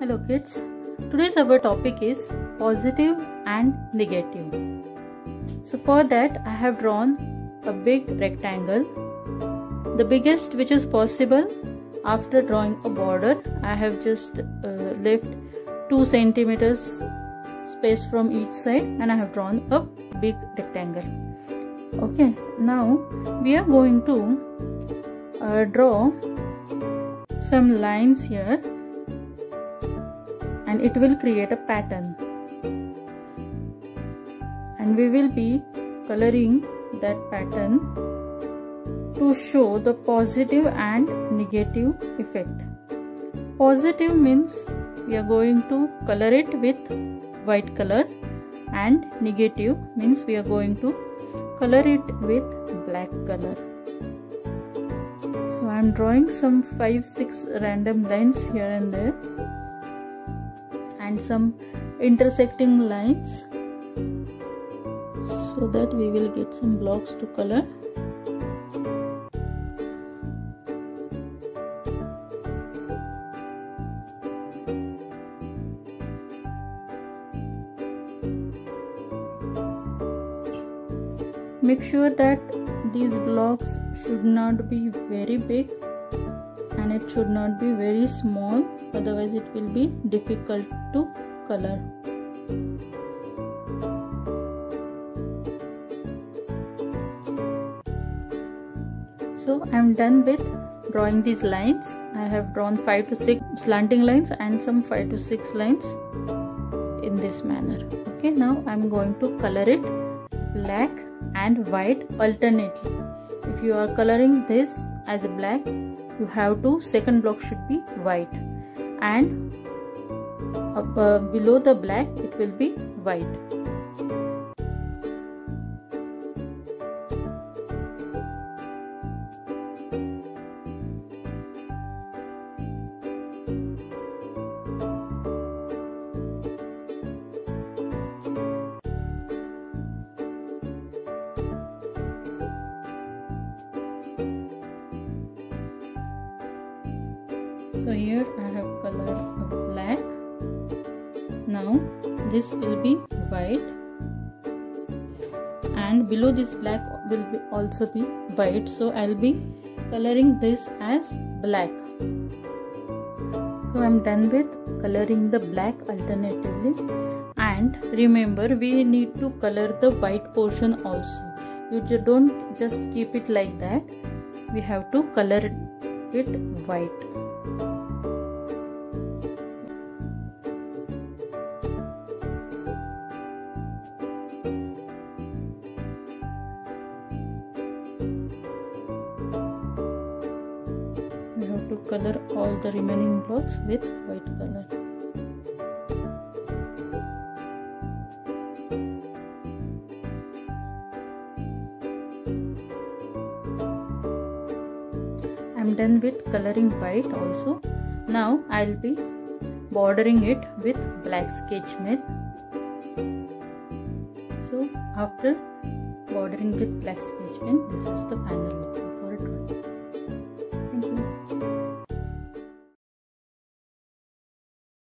Hello kids. Today's our topic is positive and negative. So for that I have drawn a big rectangle. The biggest which is possible after drawing a border I have just uh, left 2 centimeters space from each side and I have drawn a big rectangle. Okay now we are going to uh, draw some lines here and it will create a pattern and we will be coloring that pattern to show the positive and negative effect. Positive means we are going to color it with white color and negative means we are going to color it with black color. So I am drawing some 5-6 random lines here and there and some intersecting lines so that we will get some blocks to color. Make sure that these blocks should not be very big and it should not be very small otherwise it will be difficult to color. So i'm done with drawing these lines. I have drawn 5 to 6 slanting lines and some 5 to 6 lines in this manner. Okay now i'm going to color it black and white alternately. If you are coloring this as a black you have to second block should be white. And up, uh, below the black it will be white so here I have color black. Now this will be white. And below this black will be also be white. So I'll be coloring this as black. So I'm done with coloring the black alternatively. And remember we need to color the white portion also. You don't just keep it like that. We have to color it white. We have to color all the remaining blocks with white color I'm done with coloring white also. Now I'll be bordering it with black sketch pen so after bordering with black sketch pen this is the final